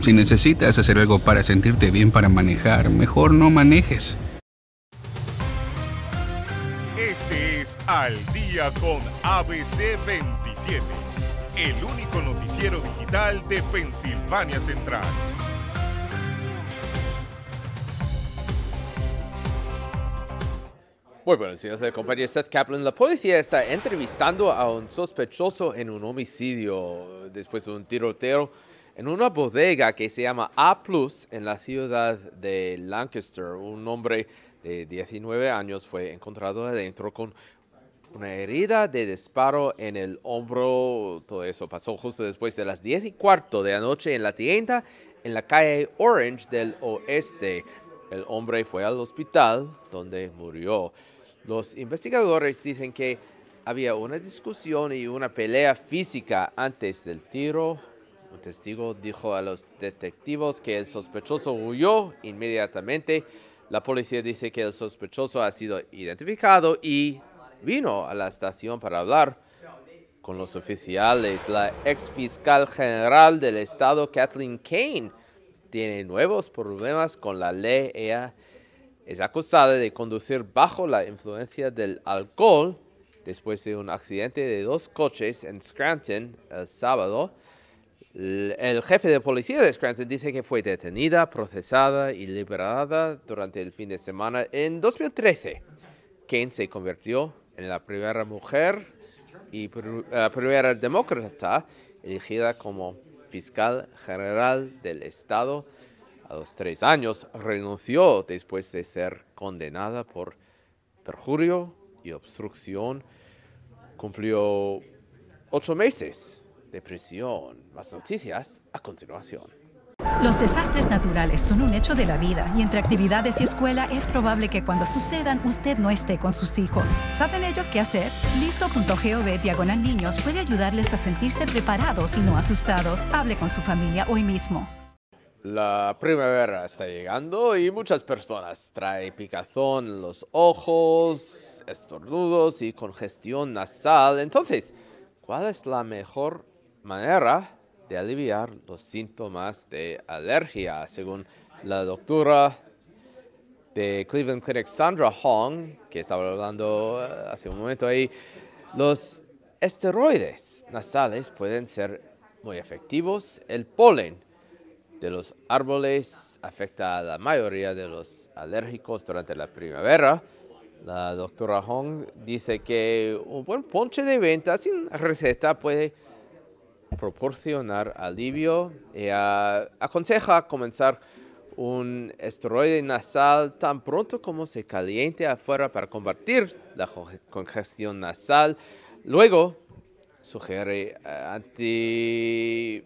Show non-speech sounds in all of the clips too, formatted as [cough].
Si necesitas hacer algo para sentirte bien para manejar, mejor no manejes. Este es Al día con ABC 27, el único noticiero digital de Pensilvania Central. Muy buenos días, compañero Seth Kaplan. La policía está entrevistando a un sospechoso en un homicidio después de un tiroteo en una bodega que se llama A Plus en la ciudad de Lancaster. Un hombre de 19 años fue encontrado adentro con una herida de disparo en el hombro. Todo eso pasó justo después de las 10 y cuarto de la noche en la tienda en la calle Orange del Oeste. El hombre fue al hospital donde murió. Los investigadores dicen que había una discusión y una pelea física antes del tiro. Un testigo dijo a los detectivos que el sospechoso huyó inmediatamente. La policía dice que el sospechoso ha sido identificado y vino a la estación para hablar con los oficiales. La ex fiscal general del estado, Kathleen Kane, tiene nuevos problemas con la ley. Ella es acusada de conducir bajo la influencia del alcohol después de un accidente de dos coches en Scranton el sábado. El jefe de policía de Scranton dice que fue detenida, procesada y liberada durante el fin de semana en 2013. Kane se convirtió en la primera mujer y la primera demócrata elegida como fiscal general del estado a los tres años, renunció después de ser condenada por perjurio y obstrucción. Cumplió ocho meses de prisión. Más noticias a continuación. Los desastres naturales son un hecho de la vida y entre actividades y escuela es probable que cuando sucedan usted no esté con sus hijos. ¿Saben ellos qué hacer? Listo.gov diagonal niños puede ayudarles a sentirse preparados y no asustados. Hable con su familia hoy mismo. La primavera está llegando y muchas personas traen picazón en los ojos, estornudos y congestión nasal. Entonces, ¿cuál es la mejor manera de aliviar los síntomas de alergia? Según la doctora de Cleveland Clinic, Sandra Hong, que estaba hablando eh, hace un momento ahí, los esteroides nasales pueden ser muy efectivos. El polen de los árboles afecta a la mayoría de los alérgicos durante la primavera. La doctora Hong dice que un buen ponche de venta sin receta puede proporcionar alivio. Ella aconseja comenzar un esteroide nasal tan pronto como se caliente afuera para combatir la congestión nasal. Luego sugiere eh, anti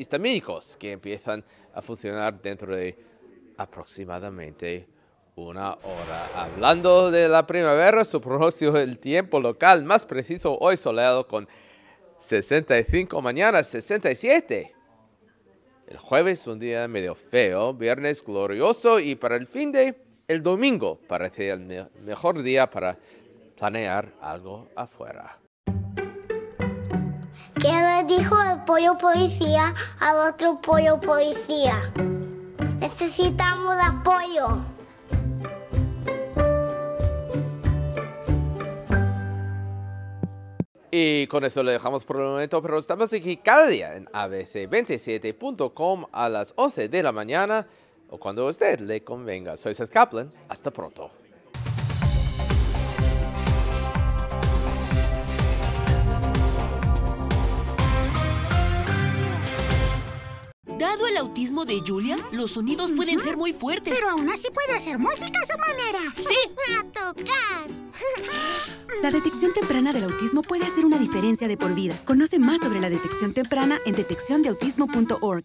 histamínicos que empiezan a funcionar dentro de aproximadamente una hora. Hablando de la primavera, su pronóstico del tiempo local más preciso hoy soleado con 65, mañana 67. El jueves un día medio feo, viernes glorioso y para el fin de el domingo parece el mejor día para planear algo afuera. ¿Qué le dijo el pollo policía al otro pollo policía? Necesitamos apoyo. Y con eso le dejamos por el momento, pero estamos aquí cada día en abc27.com a las 11 de la mañana o cuando a usted le convenga. Soy Seth Kaplan. Hasta pronto. Dado el autismo de Julia, los sonidos pueden ser muy fuertes. Pero aún así puede hacer música a su manera. ¡Sí! [laughs] ¡A tocar! La detección temprana del autismo puede hacer una diferencia de por vida. Conoce más sobre la detección temprana en detecciondeautismo.org.